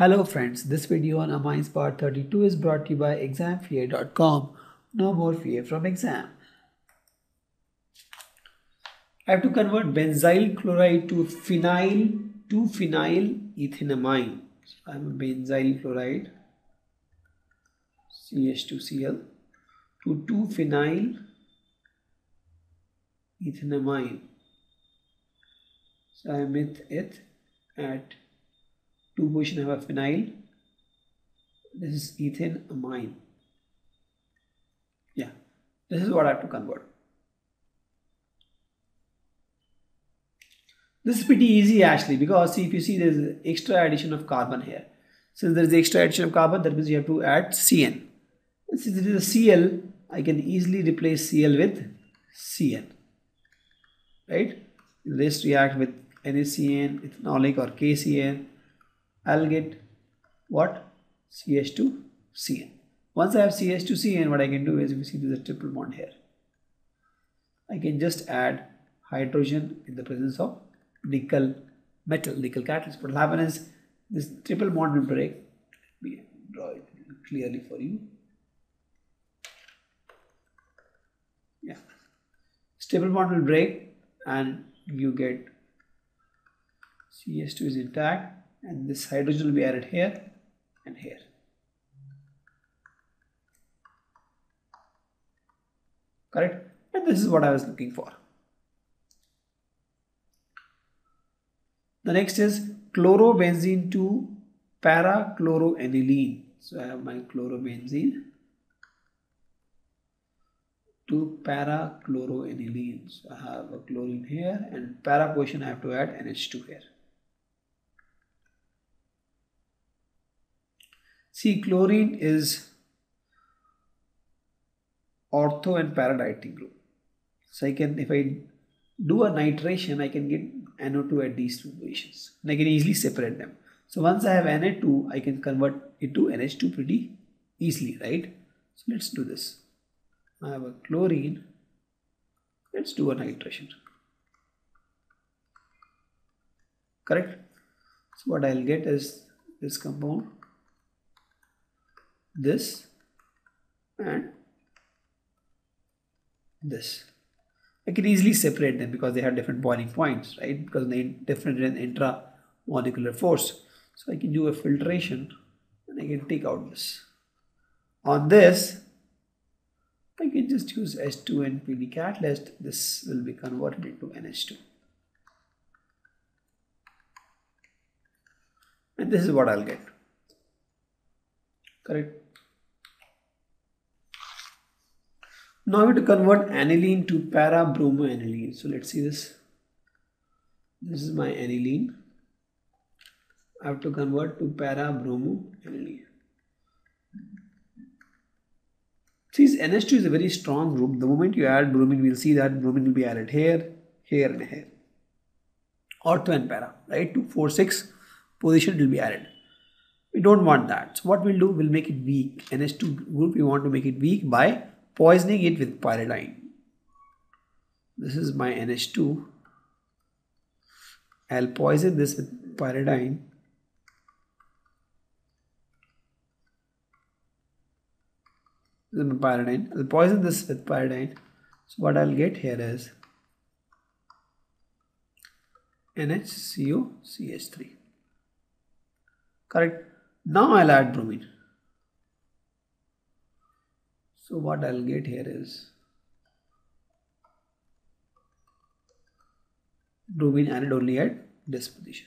Hello friends, this video on amines part 32 is brought to you by examfear.com. No more fear from exam. I have to convert benzyl chloride to phenyl to phenyl ethanamine. So I have a benzyl chloride CH2Cl to 2 phenyl ethanamine. So I emit it at 2 position have a phenyl. This is ethanamine. Yeah, this is what I have to convert. This is pretty easy actually because see if you see there is extra addition of carbon here. Since there is extra addition of carbon that means you have to add CN. Since it is a Cl, I can easily replace Cl with Cn. Right? This react with NaCN, ethanolic or KCN. I'll get what? CH2CN. Once I have CH2CN, what I can do is if you see there's a triple bond here. I can just add hydrogen in the presence of nickel metal, nickel catalyst. What will happen is this triple bond will break. Let me draw it clearly for you. Yeah. Triple bond will break and you get CH2 is intact and this hydrogen will be added here and here. Correct? And this is what I was looking for. The next is chlorobenzene to para-chloroaniline. So I have my chlorobenzene to para-chloroaniline. So I have a chlorine here and para position I have to add NH2 here. See chlorine is ortho and para directing group. So I can if I do a nitration I can get NO2 at these two positions and I can easily separate them. So once I have Na2 I can convert it to NH2 pretty easily right. So let's do this. I have a chlorine. Let's do a nitration. Correct? So what I'll get is this compound, this and this. I can easily separate them because they have different boiling points, right? Because they different in intramolecular force. So I can do a filtration and I can take out this. On this, I can just use H2 and PD catalyst. This will be converted into NH2. And this is what I'll get. Correct. Now we have to convert aniline to para-bromoaniline. So let's see this. This is my aniline. I have to convert to para-bromoaniline. See, NH2 is a very strong group. The moment you add bromine, we'll see that bromine will be added here, here, and here. Ortho and para, right? 2, 4, 6 position will be added. We don't want that. So what we'll do, we'll make it weak. NH2 group, we want to make it weak by poisoning it with pyridine. This is my NH2. I'll poison this with pyridine. This is my pyridine. I'll poison this with pyridine. So what I'll get here is NHCOCH3. Correct. Now I'll add bromine. So what I'll get here is bromine added only at this position.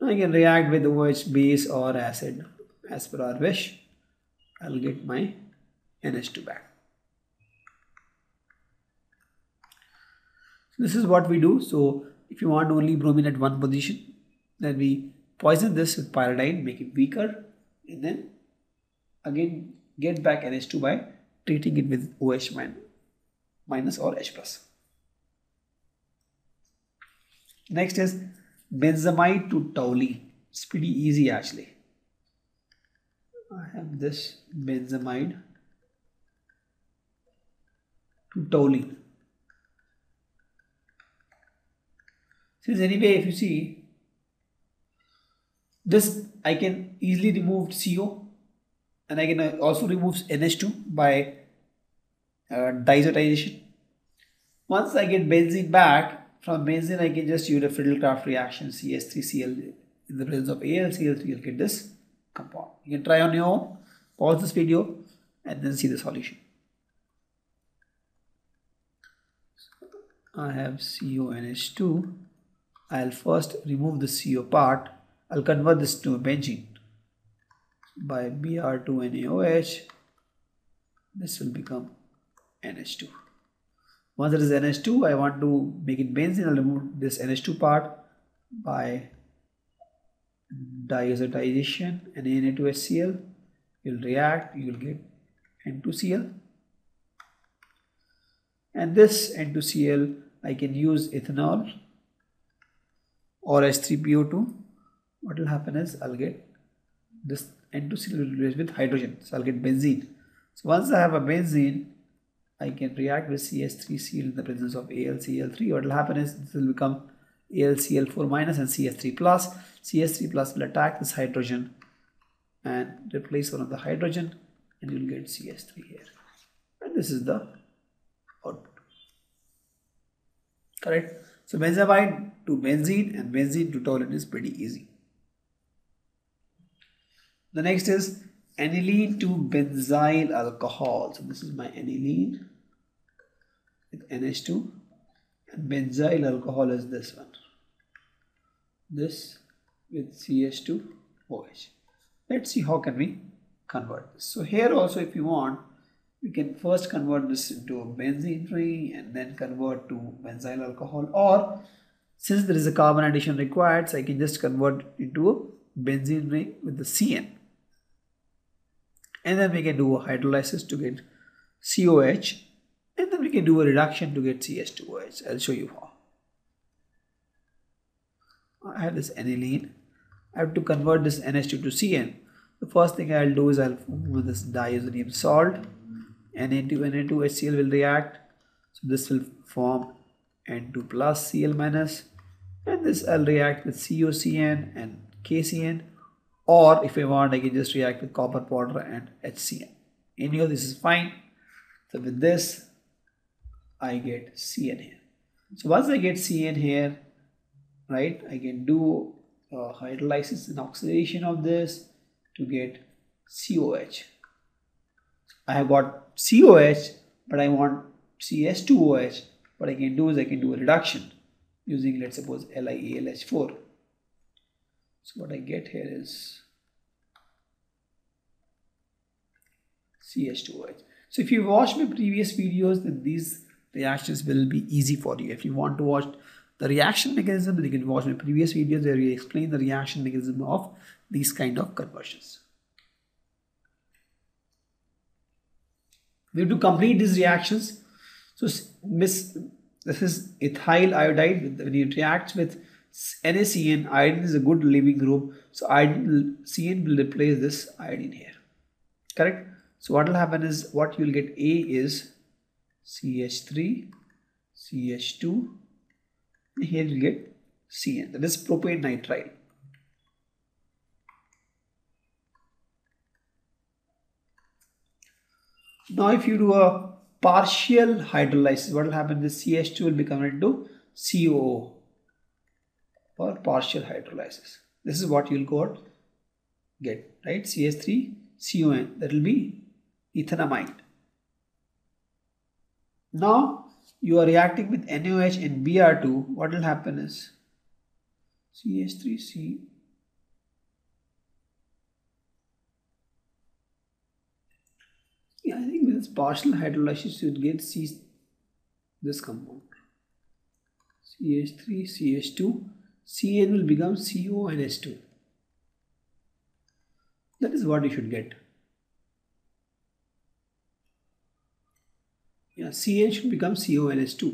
Now I can react with OH base or acid as per our wish. I'll get my NH2 back. So this is what we do. So if you want only bromine at one position, then we poison this with pyridine, make it weaker, and then again get back NH2 by treating it with OH min minus or H plus. Next is benzamide to toluene. It's pretty easy actually. I have this benzamide to toluene. Since anyway, if you see, this I can easily remove CO and I can uh, also remove NH2 by uh, diazotization. Once I get benzene back, from benzene I can just use a Friedel-Crafts reaction CH3Cl in the presence of AlCl3 you'll get this compound. You can try on your own, pause this video and then see the solution. I have CONH2. I'll first remove the CO part. I'll convert this to benzene by Br2NaOH. This will become NH2. Once it is NH2, I want to make it benzene. I'll remove this NH2 part by diazotization and Na2HCl. You'll react, you will get N2Cl and this N2Cl I can use ethanol or H3PO2 what will happen is I'll get this N2Cl will replace with hydrogen. So I'll get benzene. So once I have a benzene I can react with CH3Cl in the presence of AlCl3 what will happen is this will become AlCl4 minus and CH3 plus. CH3 plus will attack this hydrogen and replace one of the hydrogen and you'll get CH3 here. And this is the output. Correct? So benzamide to benzene and benzene to toluene is pretty easy the next is aniline to benzyl alcohol. So this is my aniline with NH2 and benzyl alcohol is this one. This with CH2OH let's see how can we convert this. So here also if you want we can first convert this into a benzene ring and then convert to benzyl alcohol. Or since there is a carbon addition required so I can just convert into a benzene ring with the CN and then we can do a hydrolysis to get COH and then we can do a reduction to get CH2OH. I'll show you how. I have this aniline. I have to convert this NH2 to CN. The first thing I'll do is I'll move this diazonium salt Na2 Na2 HCl will react so this will form N2 plus Cl minus and this I'll react with COCN and KCN or if I want I can just react with copper powder and HCN any of this is fine so with this I get CN here so once I get CN here right I can do uh, hydrolysis and oxidation of this to get COH I have got COH, but I want CH2OH. What I can do is I can do a reduction using, let's suppose, LiAlH4. So what I get here is CH2OH. So if you watch my previous videos, then these reactions will be easy for you. If you want to watch the reaction mechanism, you can watch my previous videos where we explain the reaction mechanism of these kind of conversions. we have to complete these reactions so this is ethyl iodide when it reacts with NaCN iodine is a good leaving group so iodine CN will replace this iodine here correct so what will happen is what you will get A is CH3 CH2 and here you get CN that is propanenitrile Now if you do a partial hydrolysis, what will happen is CH2 will become into COO for partial hydrolysis. This is what you'll get, right? CH3, CON, that will be ethanamide. Now you are reacting with NaOH and Br2, what will happen is CH3C. Yeah, I think this partial hydrolysis you get C this compound CH3 CH2 CN will become CO and H2 that is what you should get yeah CN should become CO and H2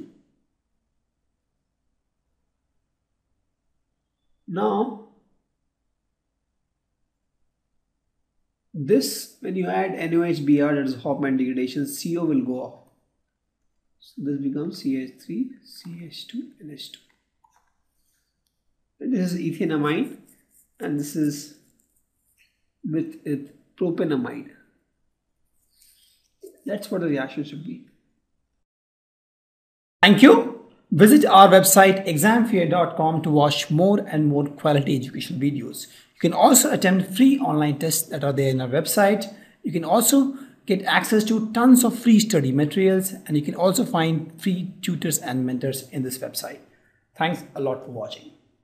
now This, when you add NOHBr, that is Hofmann degradation, CO will go off. So this becomes CH3, CH2, and H2. And this is ethanamide. and this is with it propanamide. That's what the reaction should be. Thank you. Visit our website examfear.com to watch more and more quality education videos. You can also attempt free online tests that are there in our website. You can also get access to tons of free study materials and you can also find free tutors and mentors in this website. Thanks a lot for watching.